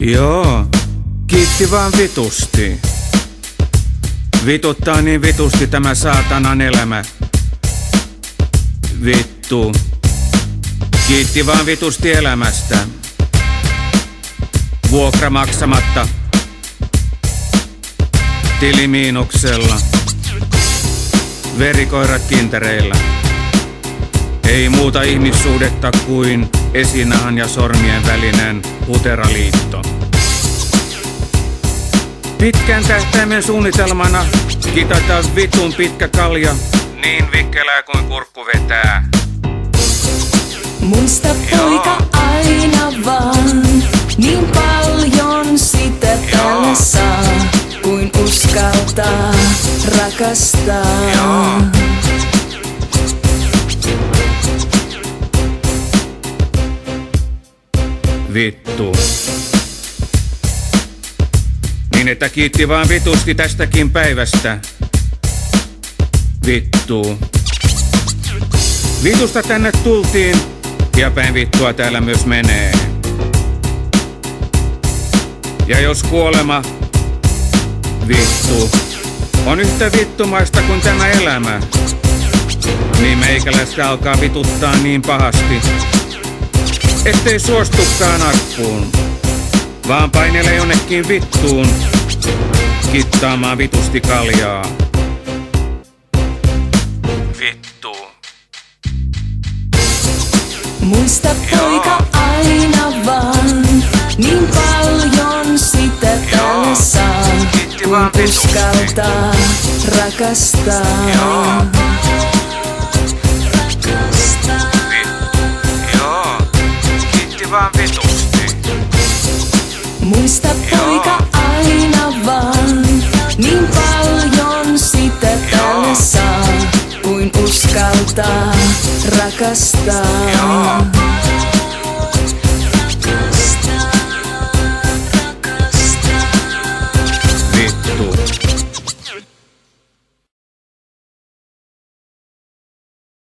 Joo, kiitti vaan vitusti. Vituttaa niin vitusti tämä saatanan elämä. Vittu. Kiitti vaan vitusti elämästä. Vuokra maksamatta. Tili miinuksella. Verikoirat kintereillä. Ei muuta ihmissuhdetta kuin esinahan ja sormien välinen huteraliitto. Pitkän tähtäimen suunnitelmana kitata vitun pitkä kalja, niin vikkelää kuin kurkku vetää. Muista poika aina vaan, niin paljon sitä tällä saa, kuin uskaltaa rakastaa. Joo. Vittu. Niin että kiitti vaan vitusti tästäkin päivästä. Vittu. Vitusta tänne tultiin ja päin vittua täällä myös menee. Ja jos kuolema, vittu, on yhtä vittumaista kuin tämä elämä, niin meikäläistä alkaa vituttaa niin pahasti, ettei suostukaan arppuun, vaan painelee jonnekin vittuun, kittaamaan vitusti kaljaa. Vittu. Muista poika aina vaan, niin paljon Vitusti. uskaltaa rakastaa. Joo. Muista poika aina vaan, niin paljon sitä tällä saa, kuin uskaltaa rakastaa. Joo.